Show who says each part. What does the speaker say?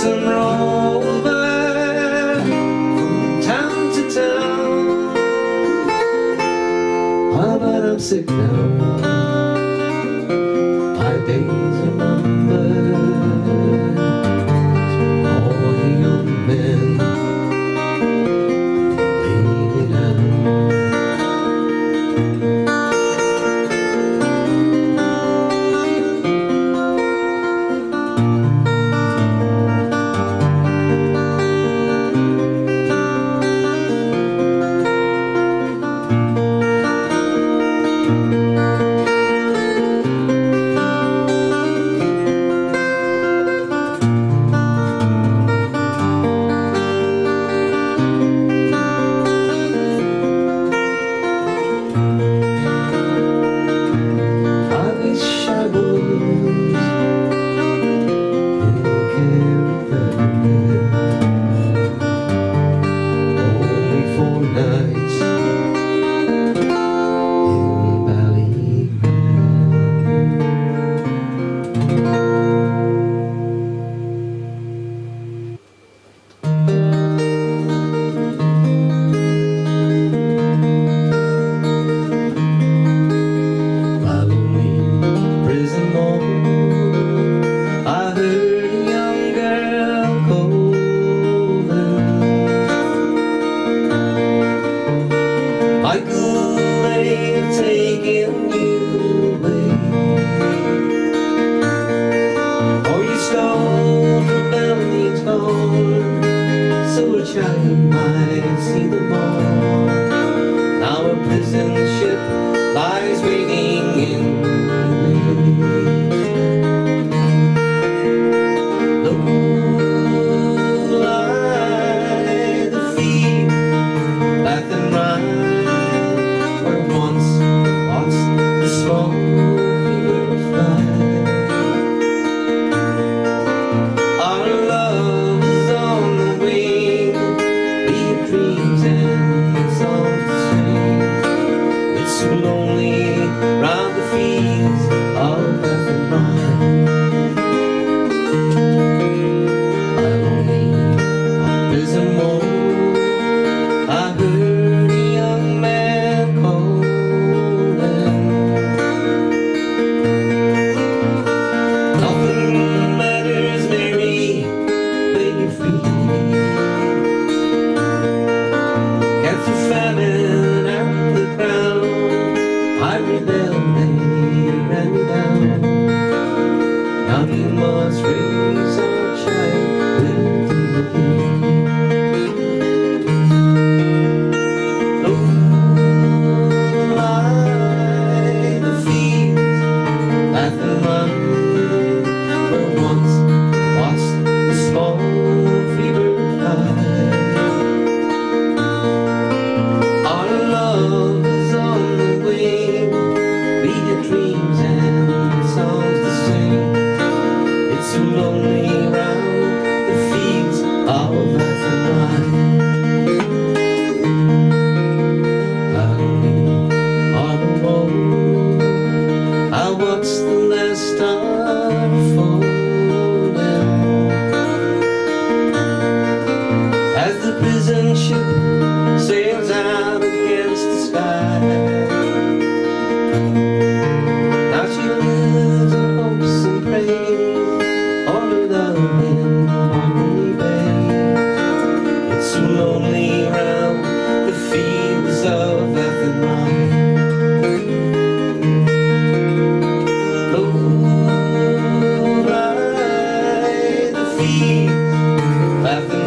Speaker 1: rover from town to town. I'm sick now. love. feet. Laughing